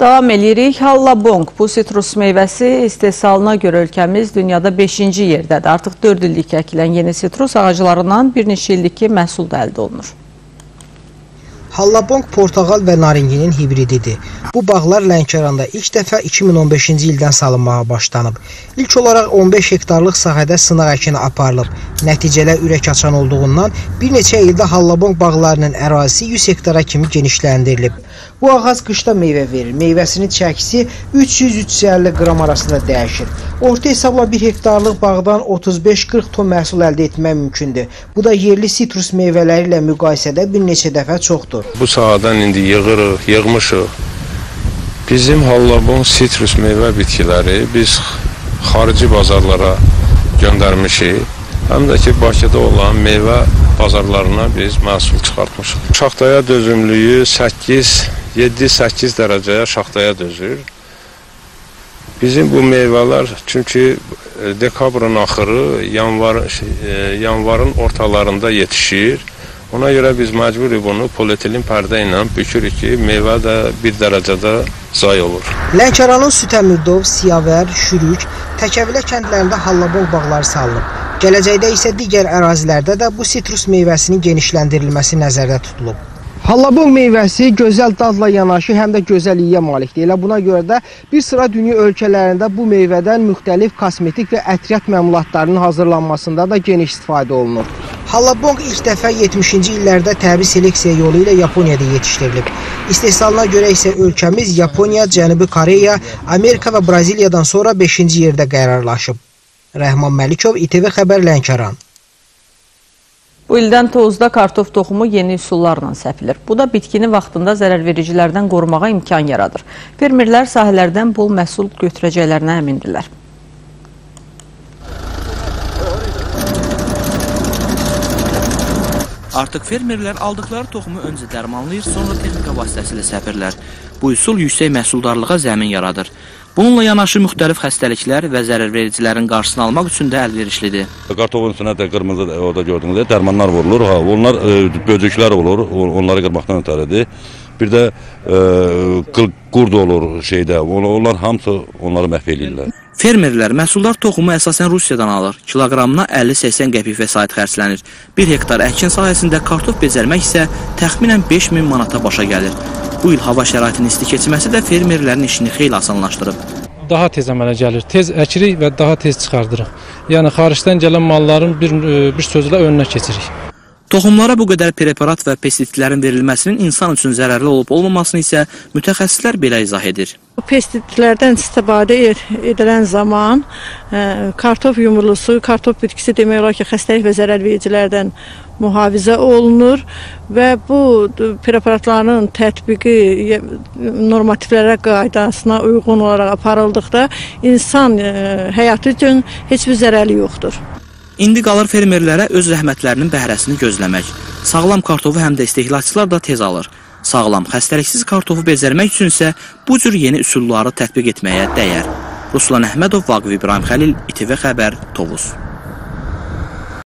Davam edirik. Hallabong, bu sitrus meyvəsi istehsalına görə ölkəmiz dünyada 5-ci yerdədir. Artıq 4 illik əkilən yeni sitrus ağaclarından bir neçə illik ki, məhsul da əldə olunur. Hallabong portağal və naringinin hibrididir. Bu bağlar Lənkəranda ilk dəfə 2015-ci ildən salınmağa başlanıb. İlk olaraq 15 hektarlıq sahədə sınaq əkini aparılıb. Nəticələr ürək açan olduğundan bir neçə ildə Hallabong bağlarının ərazisi 100 hektara kimi genişləndirilib. Bu ağac qışda meyvə verir. Meyvəsinin çəkisi 300-350 qram arasında dəyişir. Orta hesabla 1 hektarlıq bağdan 35-40 ton məhsul əldə etmək mümkündür. Bu da yerli sitrus meyvələri ilə müqayisədə bir neçə dəfə çoxdur. Bu sahadan indi yığırıq, yığmışıq. Bizim Hallabon sitrus meyvə bitkiləri biz xarici bazarlara göndərmişik. Həm də ki, Bakıda olan meyvə bazarlarına biz məhsul çıxartmışıq. Şaxtaya dözümlüyü 8 7-8 dərəcəyə şaxtaya dözür. Bizim bu meyvələr çünki e, dekabrın axırı, yanvar e, yanvarın ortalarında yetişir. Ona görə biz məcburuq bunu polietilin pərdə ilə bükürük ki, meyvə də bir dərəcədə zay olur. Lənkəranın Sütəmirdov, Siyavər, Şürük, Təkəvilə kəndlərində hallabol bağları salınıb. Gələcəkdə isə digər ərazilərdə də bu sitrus meyvəsinin genişləndirilməsi nəzərdə tutulub. Hallabong meyvəsi gözəl dadla yanaşı həm də gözəlliyə malikdir. Elə buna görə də bir sıra dünya ölkələrində bu meyvədən müxtəlif kosmetik və ətriyyat məmulatlarının hazırlanmasında da geniş istifadə olunur. Hallabong ilk dəfə 70-ci illərdə təbii seleksiya yolu ilə Yaponiyada yetişdirilib. İstehsalına görə isə ölkəmiz Yaponiya, Cənubi Koreya, Amerika və Braziliyadan sonra 5-ci yerdə qərarlaşıb. Rəhman Məlikov, İTV Xəbər Lənkəran. Bu ildən tozda kartof toxumu yeni üsullarla səpilir. Bu da bitkini vaxtında zərərvericilərdən qorumağa imkan yaradır. Fermerlər sahələrdən bol məhsul götürəcəklərinə əmindirlər. Artıq fermerlər aldıqları toxumu öncə dərmanlayır, sonra texnika vasitəsilə səpirlər. Bu üsul yüksək məhsuldarlığa zəmin yaradır. Bununla yanaşı müxtəlif xəstəliklər və zərərvericilərin qarşısını almaq üçün də əlverişlidir. Kartofun üstünə də qırmızı orada gördüyünüz dərmanlar vurulur. Ha, onlar e, böcəklər olur, onları qırmaqdan ötəridir. Bir də e, qurd olur şeydə. Onlar hamısı onları məhv eləyirlər. Fermerlər məhsuldar toxumu əsasən Rusiyadan alır. Kiloqramına 50-80 qəpik vəsait xərclənir. 1 hektar əkin sahəsində kartof bezərmək isə təxminən 5000 manata başa gəlir. Bu il hava şəraitinin isti keçməsi də fermerlərin işini xeyli asanlaşdırıb. Daha tez əmələ gəlir. Tez əkirik və daha tez çıxardırıq. Yəni xaricdən gələn malların bir e, bir sözlə önünə keçirik. Toxumlara bu qədər preparat və pestisidlərin verilməsinin insan üçün zərərli olub-olmamasını isə mütəxəssislər belə izah edir. Pestisidlərdən istifadə edilən zaman ə, e, kartof yumurlusu, kartof bitkisi demək olar ki, xəstəlik və zərərvericilərdən mühafizə olunur və bu preparatların tətbiqi normativlərə qaydasına uyğun olaraq aparıldıqda insan ə, e, həyatı üçün heç bir zərəri yoxdur. İndi qalır fermerlərə öz rəhmətlərinin bəhrəsini gözləmək. Sağlam kartofu həm də istehlakçılar da tez alır. Sağlam, xəstəliksiz kartofu bezərmək üçün isə bu cür yeni üsulları tətbiq etməyə dəyər. Ruslan Əhmədov, Vaqif İbrahim Xəlil, İTV Xəbər, Tovuz.